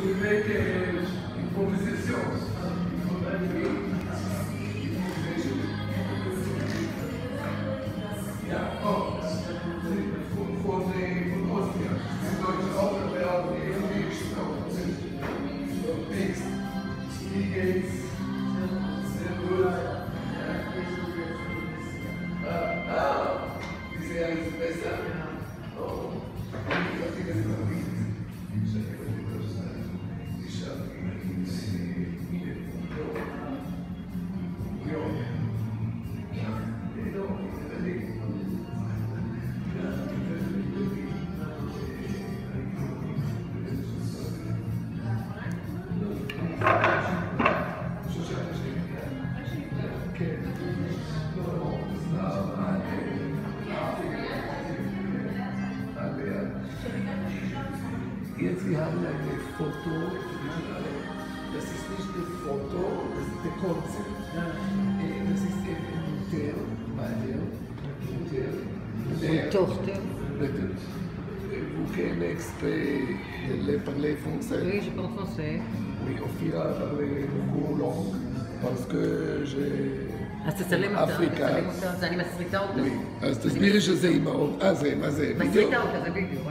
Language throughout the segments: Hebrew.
Submetemos improvisações. Yeah, oh, for, for the for Austria, I'm going to open about the information of the text, the gates. Jetzt, wir haben ein Foto, das ist nicht das Foto, das ist der Konzept. Das ist ein Hotel. Tochter. Vous parler français Oui, je parle français. Oui, Ophira beaucoup langue parce que j'ai... אז תצלם אותה, אפריקה. אותה, זה אני מסריטה אותה. אז תסבירי שזה אימהות. אה, זה, מה זה? מסריטה אותה, זה בדיוק.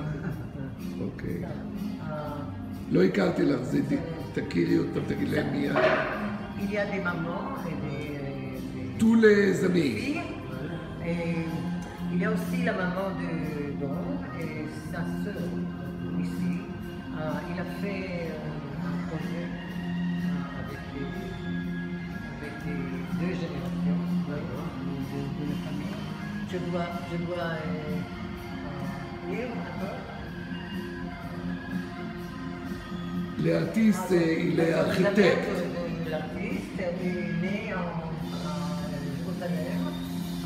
אוקיי. אה, לא הכרתי לך, זה תכירי אותם, תגיד להם des tous les amis. filles. Et il y a aussi la maman de Don et sa sœur ici. Il a fait Jérusalem.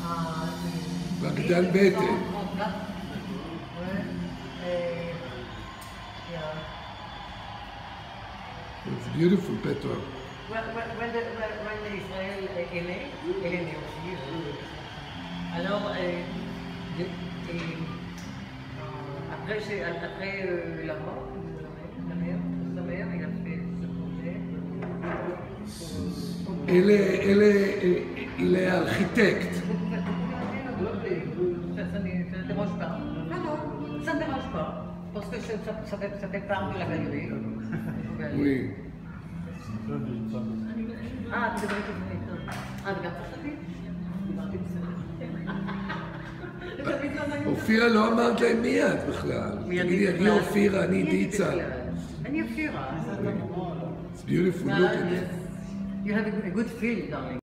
à- Bagdad Bete. 1934. Ouais. Et, yeah. It's beautiful, Petra. When, when, when, the, when, when Israël est né, elle Alors, euh, des, des, euh, après, euh, après la mort la mère, sa mère, il a fait ce projet. Pour, pour... Il, est, il, est, il est architecte. Ça ne dérange pas. Non, non, ça ne dérange pas. Parce que ça, fait, ça fait part de la galerie. Oui. Ah, c'est vrai que vous Ah, de la אופירה לא אמרת להם מי את בכלל. תגידי, אני? אופירה, אני דיצה. אני אופירה. It's beautiful, look at it. You have a good feel, darling.